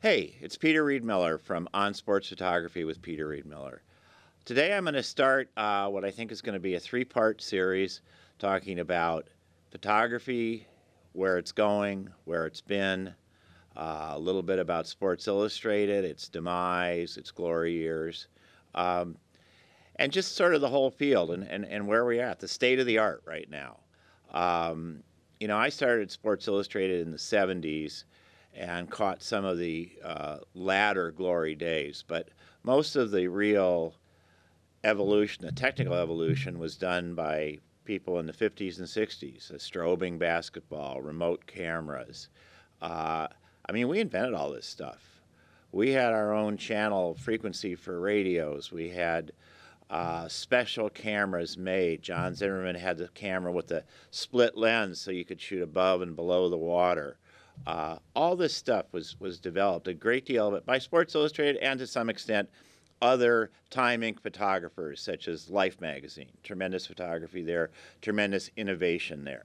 Hey, it's Peter Read Miller from On Sports Photography with Peter Read Miller. Today I'm going to start uh, what I think is going to be a three part series talking about photography, where it's going, where it's been, uh, a little bit about Sports Illustrated, its demise, its glory years, um, and just sort of the whole field and, and, and where we're at, the state of the art right now. Um, you know, I started Sports Illustrated in the 70s and caught some of the uh, latter glory days. But most of the real evolution, the technical evolution, was done by people in the 50s and 60s. strobing basketball, remote cameras. Uh, I mean, we invented all this stuff. We had our own channel frequency for radios. We had uh, special cameras made. John Zimmerman had the camera with the split lens so you could shoot above and below the water. Uh, all this stuff was, was developed, a great deal of it by Sports Illustrated and to some extent other Time Inc. photographers, such as Life magazine. Tremendous photography there, tremendous innovation there.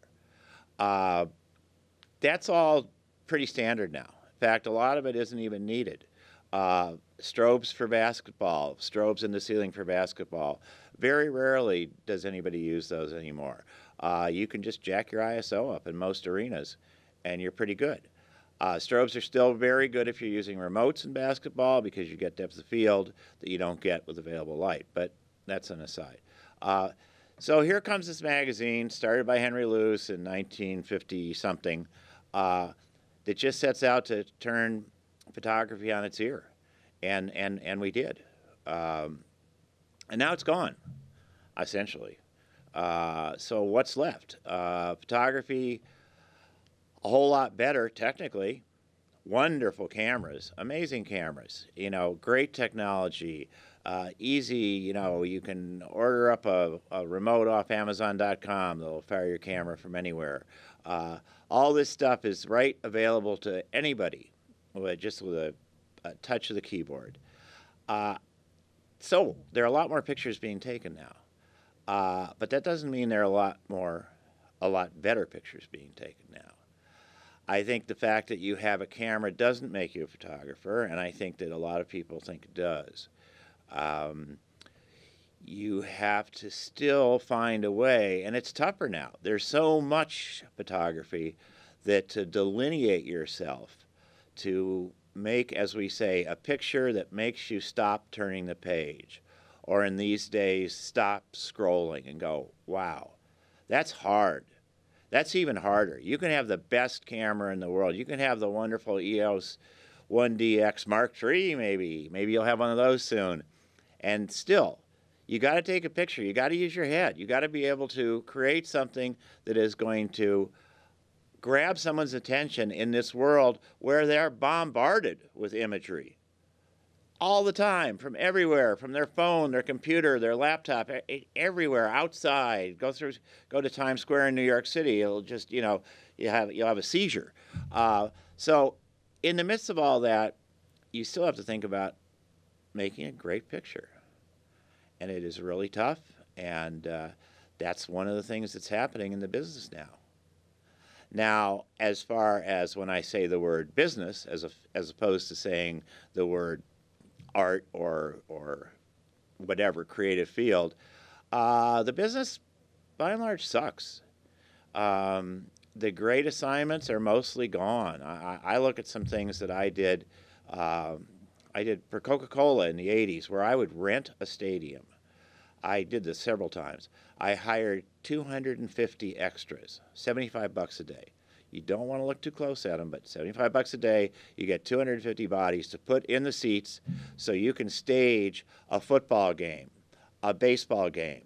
Uh, that's all pretty standard now. In fact, a lot of it isn't even needed. Uh, strobes for basketball, strobes in the ceiling for basketball. Very rarely does anybody use those anymore. Uh, you can just jack your ISO up in most arenas and you're pretty good. Uh, strobes are still very good if you're using remotes in basketball because you get depth of field that you don't get with available light, but that's an aside. Uh, so here comes this magazine, started by Henry Luce in 1950 something, uh, that just sets out to turn photography on its ear. And, and, and we did. Um, and now it's gone, essentially. Uh, so what's left? Uh, photography a whole lot better technically. Wonderful cameras, amazing cameras. You know, great technology. Uh, easy, you know, you can order up a, a, remote off Amazon.com. They'll fire your camera from anywhere. Uh, all this stuff is right available to anybody, with just with a, a touch of the keyboard. Uh, so there are a lot more pictures being taken now, uh, but that doesn't mean there are a lot more, a lot better pictures being taken now. I think the fact that you have a camera doesn't make you a photographer, and I think that a lot of people think it does. Um, you have to still find a way, and it's tougher now. There's so much photography that to delineate yourself, to make, as we say, a picture that makes you stop turning the page, or in these days, stop scrolling and go, wow, that's hard. That's even harder. You can have the best camera in the world. You can have the wonderful EOS 1DX Mark III, maybe. Maybe you'll have one of those soon. And still, you got to take a picture. You got to use your head. You got to be able to create something that is going to grab someone's attention in this world where they're bombarded with imagery all the time from everywhere, from their phone, their computer, their laptop, everywhere, outside. Go through, go to Times Square in New York City. It'll just, you know, you have you'll have a seizure. Uh, so, in the midst of all that, you still have to think about making a great picture, and it is really tough. And uh, that's one of the things that's happening in the business now. Now, as far as when I say the word business, as a, as opposed to saying the word art or or whatever creative field, uh, the business by and large sucks. Um, the great assignments are mostly gone. I, I, look at some things that I did. Um, I did for Coca Cola in the 80s where I would rent a stadium. I did this several times. I hired 250 extras, 75 bucks a day. You don't want to look too close at them, but 75 bucks a day, you get 250 bodies to put in the seats so you can stage a football game, a baseball game.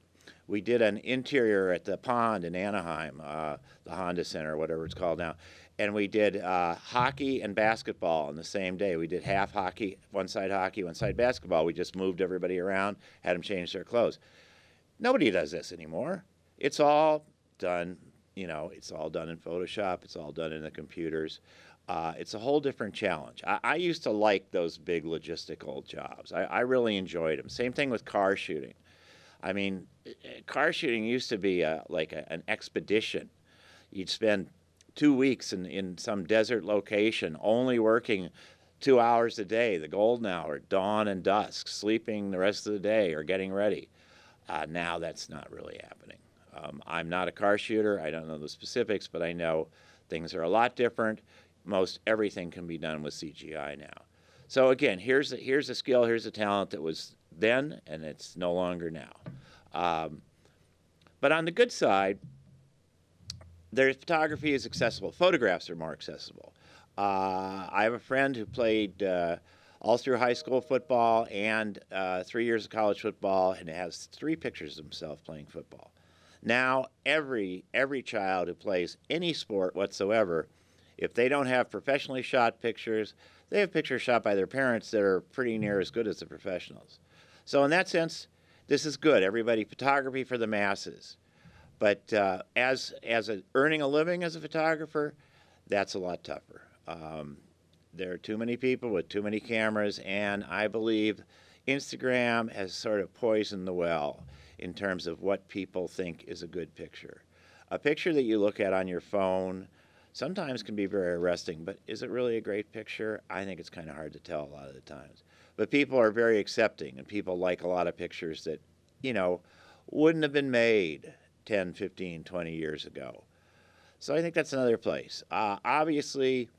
We did an interior at the pond in Anaheim, uh, the Honda Center, whatever it's called now, and we did uh, hockey and basketball on the same day. We did half hockey, one side hockey, one side basketball. We just moved everybody around, had them change their clothes. Nobody does this anymore. It's all done you know, it's all done in Photoshop, it's all done in the computers. Uh, it's a whole different challenge. I, I, used to like those big logistical jobs. I, I, really enjoyed them. Same thing with car shooting. I mean, eh, eh, car shooting used to be a, like a, an expedition. You'd spend two weeks in, in some desert location only working two hours a day, the golden hour, dawn and dusk, sleeping the rest of the day or getting ready. Uh, now that's not really happening. Um, I'm not a car shooter. I don't know the specifics, but I know things are a lot different. Most everything can be done with CGI now. So again, here's a, here's a skill, here's a talent that was then, and it's no longer now. Um, but on the good side, their photography is accessible. Photographs are more accessible. Uh, I have a friend who played uh, all through high school football and uh, three years of college football, and has three pictures of himself playing football. Now, every every child who plays any sport whatsoever, if they don't have professionally shot pictures, they have pictures shot by their parents that are pretty near as good as the professionals. So, in that sense, this is good. Everybody, photography for the masses. But uh, as as a, earning a living as a photographer, that's a lot tougher. Um, there are too many people with too many cameras, and I believe Instagram has sort of poisoned the well in terms of what people think is a good picture. A picture that you look at on your phone sometimes can be very arresting, but is it really a great picture? I think it's kind of hard to tell a lot of the times. But people are very accepting, and people like a lot of pictures that, you know, wouldn't have been made 10, 15, 20 years ago. So I think that's another place. Uh, obviously,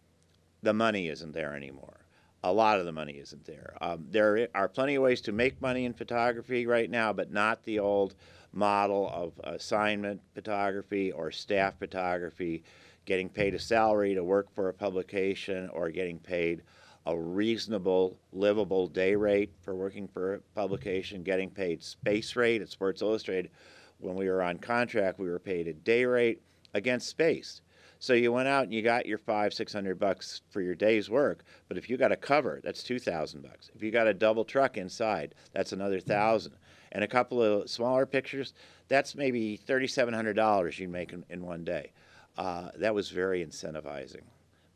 the money isn't there anymore. A lot of the money isn't there. Um, there are plenty of ways to make money in photography right now, but not the old model of assignment photography or staff photography, getting paid a salary to work for a publication or getting paid a reasonable, livable day rate for working for a publication, getting paid space rate at Sports Illustrated when we were on contract, we were paid a day rate against space. So you went out and you got your five, six hundred bucks for your day's work. But if you got a cover, that's two thousand bucks. If you got a double truck inside, that's another thousand. And a couple of smaller pictures, that's maybe thirty-seven hundred dollars you make in, in, one day. Uh, that was very incentivizing.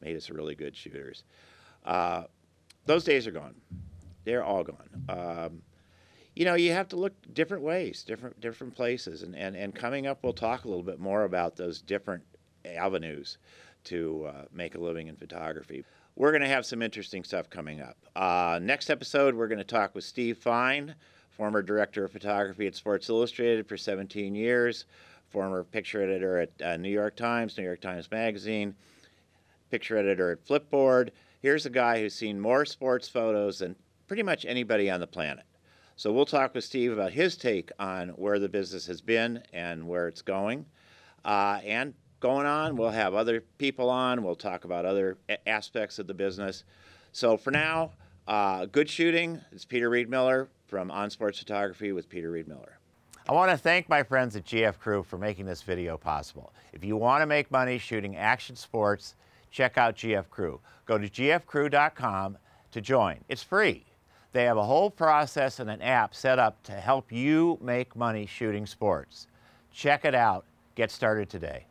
Made us really good shooters. Uh, those days are gone. They're all gone. Um, you know, you have to look different ways, different different places, and, and, and coming up, we'll talk a little bit more about those different avenues to uh, make a living in photography. We're going to have some interesting stuff coming up. Uh, next episode, we're going to talk with Steve Fine, former director of photography at Sports Illustrated for 17 years, former picture editor at uh, New York Times, New York Times Magazine, picture editor at Flipboard. Here's a guy who's seen more sports photos than pretty much anybody on the planet. So we'll talk with Steve about his take on where the business has been and where it's going. Uh, and going on, we'll have other people on. We'll talk about other aspects of the business. So for now, uh, good shooting. It's Peter Read Miller from On Sports Photography with Peter Read Miller. I want to thank my friends at GF Crew for making this video possible. If you want to make money shooting action sports, check out GF Crew. Go to gfcrew.com to join. It's free. They have a whole process and an app set up to help you make money shooting sports. Check it out. Get started today.